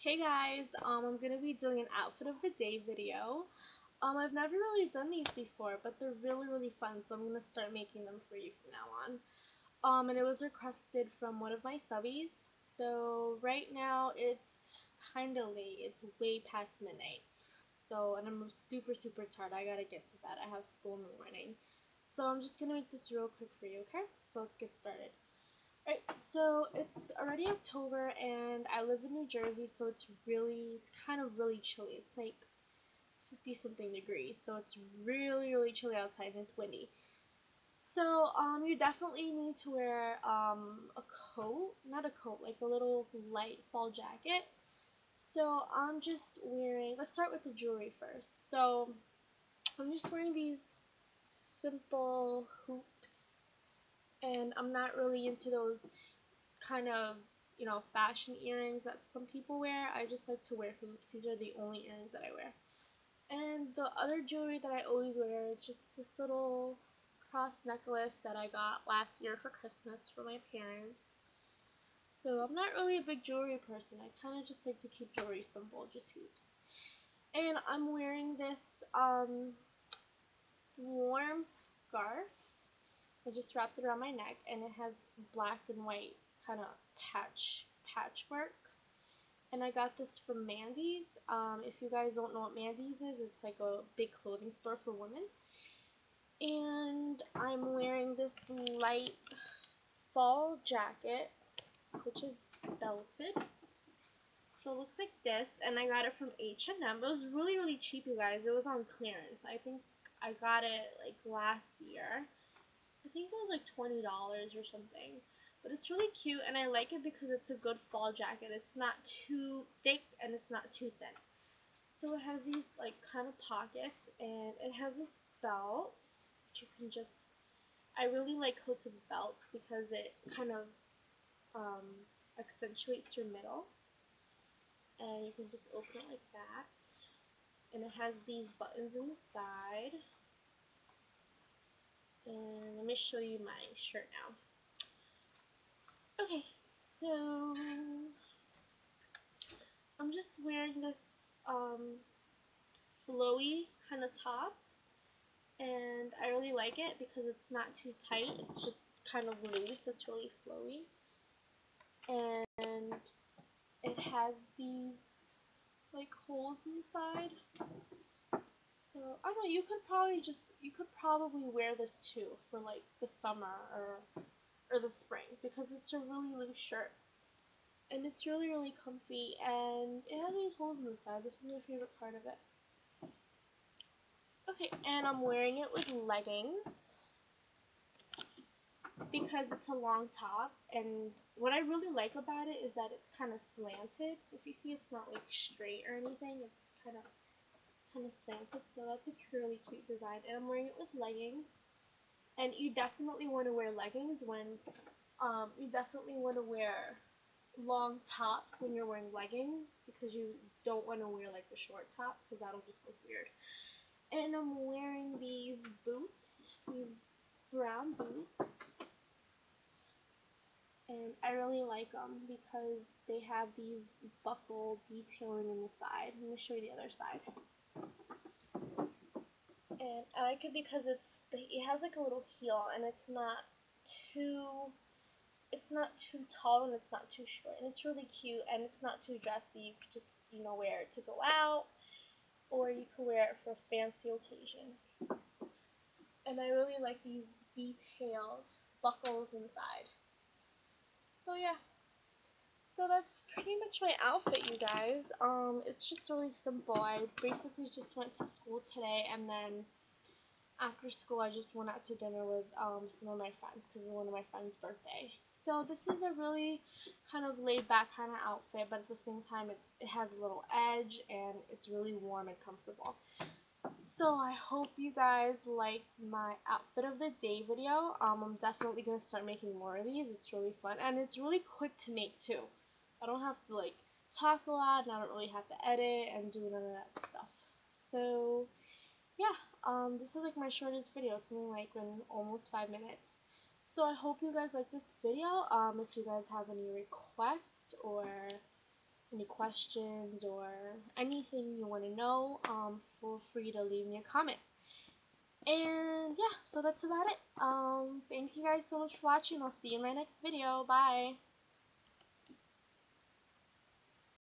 Hey guys, um, I'm going to be doing an outfit of the day video. Um, I've never really done these before, but they're really, really fun, so I'm going to start making them for you from now on. Um, and it was requested from one of my subbies, so right now it's kind of late. It's way past midnight. So, and I'm super, super tired. I gotta get to bed. I have school in the morning. So I'm just gonna make this real quick for you, okay? So let's get started. Alright, so it's already October and I live in New Jersey, so it's really, it's kind of really chilly. It's like 50 something degrees, so it's really, really chilly outside and it's windy. So, um, you definitely need to wear, um, a coat, not a coat, like a little light fall jacket. So, I'm just wearing, let's start with the jewelry first. So, I'm just wearing these simple hoops, and I'm not really into those kind of, you know, fashion earrings that some people wear. I just like to wear hoops. These are the only earrings that I wear. And the other jewelry that I always wear is just this little cross necklace that I got last year for Christmas for my parents. So I'm not really a big jewelry person. I kind of just like to keep jewelry simple, just hoops. And I'm wearing this um, warm scarf. I just wrapped it around my neck, and it has black and white kind of patch patchwork. And I got this from Mandee's. Um, if you guys don't know what Mandee's is, it's like a big clothing store for women. And I'm wearing this light fall jacket, which is belted. So it looks like this, and I got it from H&M. It was really, really cheap, you guys. It was on clearance. I think I got it like last year. I think it was like $20 or something. But it's really cute and I like it because it's a good fall jacket. It's not too thick and it's not too thin. So it has these like kind of pockets and it has this belt which you can just I really like Hota's belts because it kind of um, accentuates your middle and you can just open it like that and it has these buttons in the side and let me show you my shirt now Okay, so I'm just wearing this um, flowy kind of top, and I really like it because it's not too tight. It's just kind of loose. It's really flowy, and it has these like holes inside. So I don't know. You could probably just you could probably wear this too for like the summer or or the spring because it's a really loose shirt. And it's really, really comfy and it has these holes in the side. This is my favorite part of it. Okay, and I'm wearing it with leggings because it's a long top and what I really like about it is that it's kind of slanted. If you see it's not like straight or anything, it's kind of kind of slanted so that's a really cute design and I'm wearing it with leggings and you definitely want to wear leggings when um, you definitely want to wear long tops when you're wearing leggings because you don't want to wear like the short top because that'll just look weird. And I'm wearing these boots, these brown boots. And I really like them because they have these buckle detailing in the side. Let me show you the other side. And I like it because it's it has like a little heel and it's not too it's not too tall and it's not too short and it's really cute and it's not too dressy. You could just, you know, wear it to go out or you could wear it for a fancy occasion. And I really like these detailed buckles inside. So yeah. So that's pretty much my outfit, you guys. Um, it's just really simple. I basically just went to school today and then after school I just went out to dinner with um, some of my friends because it's one of my friends' birthday. So this is a really kind of laid back kind of outfit, but at the same time it, it has a little edge and it's really warm and comfortable. So I hope you guys like my outfit of the day video. Um, I'm definitely going to start making more of these. It's really fun and it's really quick to make too. I don't have to like talk a lot and I don't really have to edit and do none of that stuff. So yeah, um, this is like my shortest video. It's only like in almost five minutes. So I hope you guys like this video. Um, if you guys have any requests or any questions or anything you want to know, um, feel free to leave me a comment. And yeah, so that's about it. Um, thank you guys so much for watching. I'll see you in my next video. Bye.